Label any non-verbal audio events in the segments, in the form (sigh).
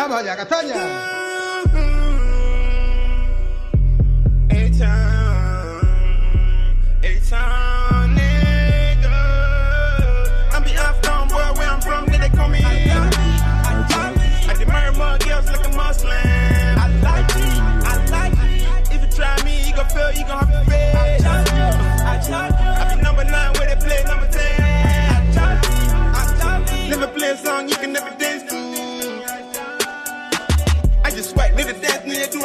Ah, ¡Vamos allá, castaña!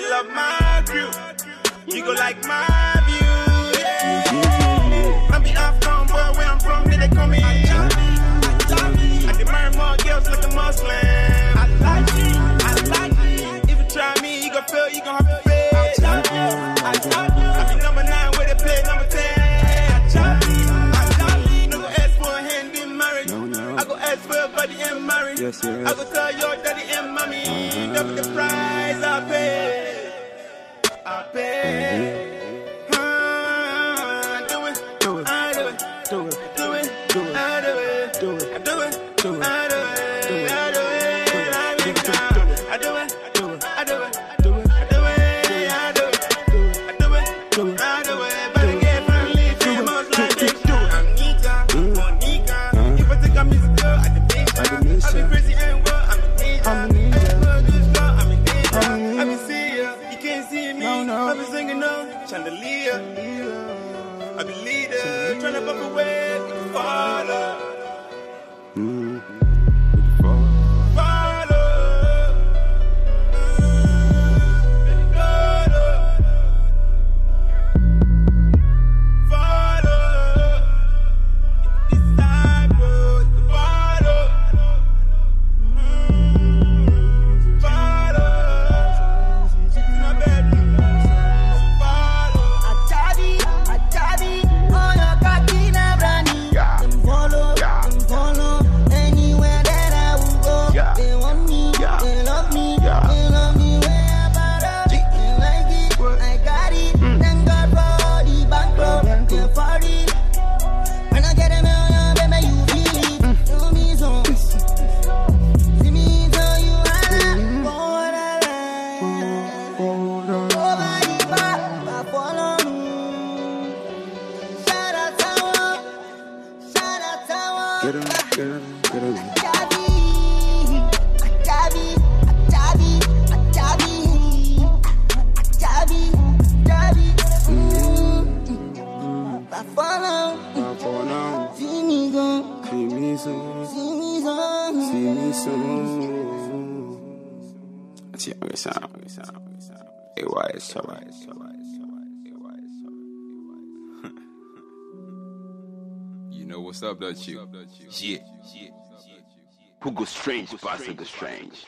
really love my crew. You go like my view. Yeah. I'm be off from where I'm from, then they call me I Johnny. I admire more girls like a Muslim. I like it, I like it. If you try me, you gon' fail, you gon' have to fail. I love you, I love you. I be number nine where they play number ten. I love you, I love you. No go ask for a hand in marriage. No, no. I go ask for a body in marriage. Yes, yes. I go tell your daddy and mommy. Uh-huh. hanging on chandelier. I believe leading. Trying to bump away. Far. (laughs) You know what's up, Dutch you? Shit who goes strange, passing the strange.